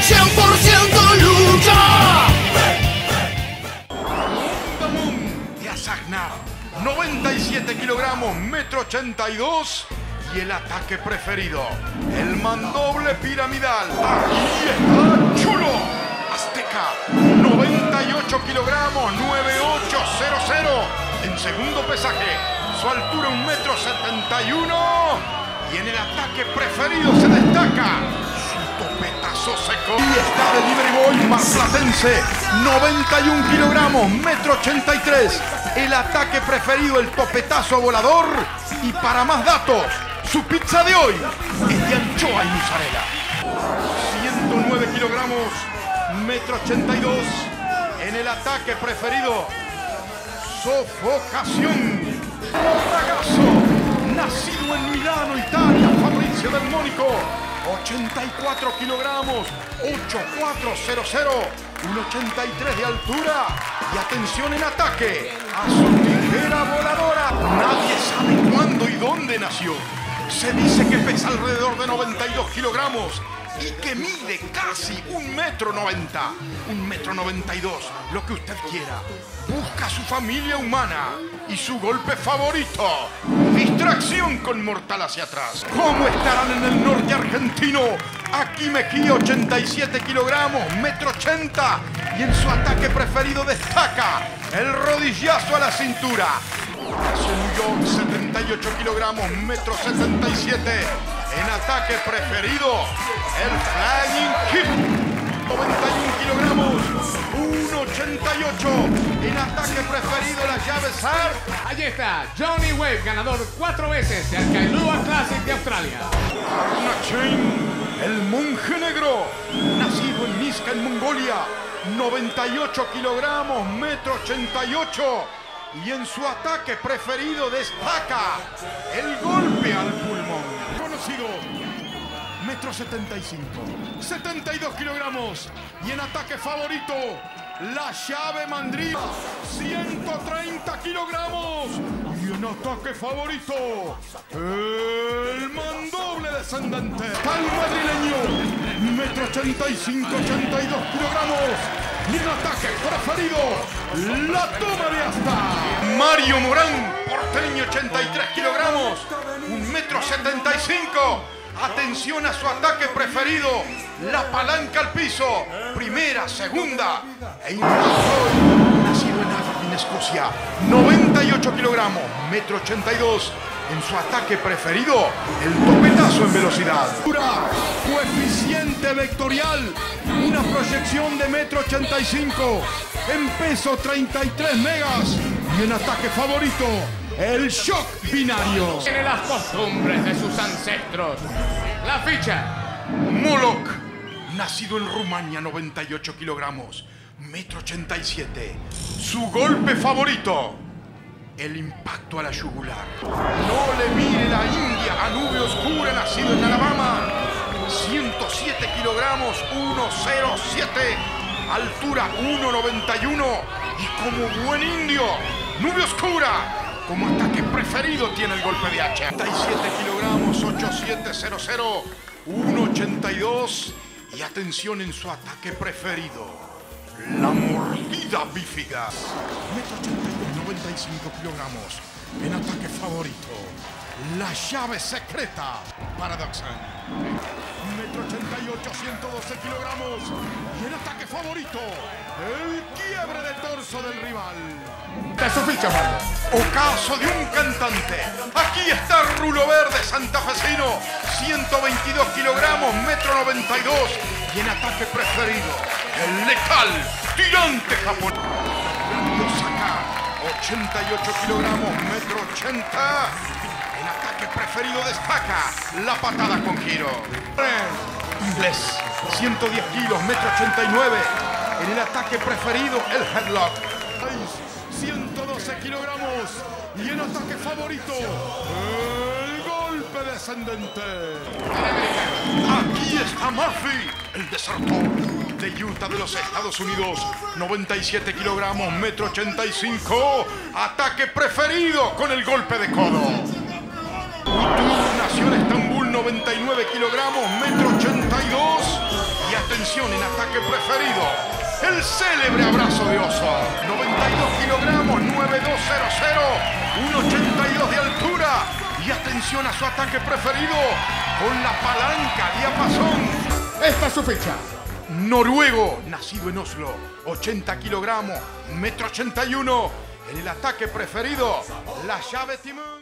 ¡100% lucha! Asagna, 97 kilogramos, metro 82 y el ataque preferido, el mandoble piramidal. Aquí está Chulo, Azteca, 98 kilogramos, 9800 en segundo pesaje, su altura 1 metro 71 y en el ataque preferido se destaca su topetazo seco. Y está Delivery Boy Marplatense, 91 kilogramos, metro 83. El ataque preferido, el topetazo volador. Y para más datos, su pizza de hoy es de anchoa y mozzarella. 109 kilogramos, metro 82. En el ataque preferido, sofocación. Ragazzo, nacido en Milano, Italia, Fabrizio del Mónico. 84 kilogramos, 8400, 1,83 de altura. Y atención en ataque a su tijera voladora. Nadie sabe cuándo y dónde nació. Se dice que pesa alrededor de 92 kilogramos y que mide casi un metro noventa, un metro noventa y dos, lo que usted quiera. Busca su familia humana y su golpe favorito. Distracción con mortal hacia atrás. ¿Cómo estarán en el norte argentino? Aquí Mejía, 87 kilogramos, metro 80. Y en su ataque preferido destaca el rodillazo a la cintura. New York, 78 kilogramos, metro 77. En ataque preferido, el Flying Kick. 91 kilogramos, 1,88. En ataque preferido, la llave SAR. Allí está, Johnny Wave, ganador cuatro veces del Kailua Classic de Australia. Chain, el monje negro, nacido en Miska, en Mongolia, 98 kilogramos, metro 88. Y en su ataque preferido destaca el golpe al pulmón. Conocido, metro 75, 72 kilogramos. Y en ataque favorito, la llave mandril, 130 kilogramos. Y en ataque favorito, el mandoble descendente. Tal madrileño, metro 85, 82 kilogramos. Y en ataque preferido, la toma de hasta. Mario Morán, porteño, 83 kilogramos. Un metro 75. Atención a su ataque preferido. La palanca al piso. Primera, segunda. E nacido en Aberdeen, Escocia. 98 kilogramos, metro 82. En su ataque preferido, el topetazo en velocidad. Coeficiente vectorial. Una proyección de metro 85. En peso 33 megas. Y en ataque favorito, el shock binario. Tiene las costumbres de sus ancestros. La ficha. Moloch, nacido en Rumania, 98 kilogramos, metro 87. Su golpe favorito, el impacto a la yugular. No le mire la India a nube oscura, nacido en Alabama, 107 kilogramos, 107. Altura 1,91 y como buen indio, nube oscura. Como ataque preferido tiene el golpe de hacha. 37 kilogramos, 8700, 182 y atención en su ataque preferido. La mordida. Metro 82, 95 kilogramos. En ataque favorito. La llave secreta. Paradoxan. Metro 88, 112 kilogramos. Y en ataque favorito. El quiebre de torso del rival. De su ficha, mano. Ocaso de un cantante. Aquí está Rulo Verde, santafesino. 122 kilogramos, metro 92. Y en ataque preferido, el letal, tirante japonés. Osaka, 88 kilogramos, metro 80. Preferido destaca la patada con giro. Inglés, 110 kilos, metro 89. En el ataque preferido, el headlock. 112 kilogramos. Y en ataque favorito, el golpe descendente. Aquí está Murphy, el desertor. de Utah de los Estados Unidos, 97 kilogramos, metro 85, ataque preferido con el golpe de codo. Nació en Estambul, 99 kilogramos, metro 82, y atención en ataque preferido. El célebre abrazo de oso, 92 kilogramos, 9200, 1,82 de altura, y atención a su ataque preferido con la palanca diapasón. Esta es su ficha. Noruego, nacido en Oslo, 80 kilogramos, metro 81. En el ataque preferido, la llave timón.